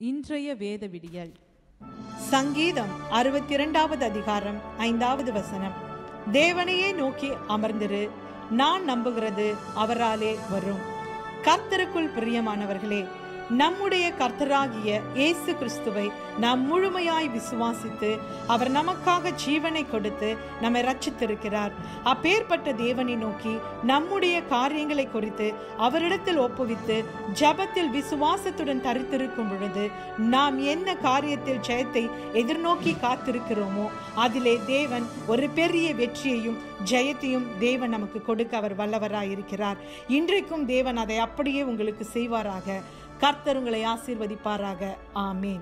இன்றைய வேத விடியல். சங்கீதம் அறுபத்தி இரண்டாவது அதிகாரம் ஐந்தாவது வசனம். தேவனையே நோக்கி அமர்ந்திரு நான் நம்புகிறது அவராலே வரும். கர்த்தருக்குள் பிரியமானவர்களே நம்முடைய கர்த்தராகிய இயேசு கிறிஸ்துவை நாம் முழுமையாய் விசுவாசித்து அவர் நமக்காக ஜீவனை கொடுத்து நம்மை ரட்சித்திருக்கிறார் அப்பேற்பட்ட தேவனை நோக்கி நம்முடைய காரியங்களை குறித்து அவரிடத்தில் ஒப்புவித்து ஜபத்தில் விசுவாசத்துடன் தரித்திருக்கும் பொழுது நாம் என்ன காரியத்தில் ஜெயத்தை எதிர்நோக்கி காத்திருக்கிறோமோ அதிலே தேவன் ஒரு பெரிய வெற்றியையும் ஜெயத்தையும் தேவன் நமக்கு கொடுக்க அவர் வல்லவராயிருக்கிறார். இன்றைக்கும் தேவன் அதை அப்படியே உங்களுக்கு செய்வாராக. கர்த்தருங்களை ஆசீர்வதிப்பாராக. ஆமேன்.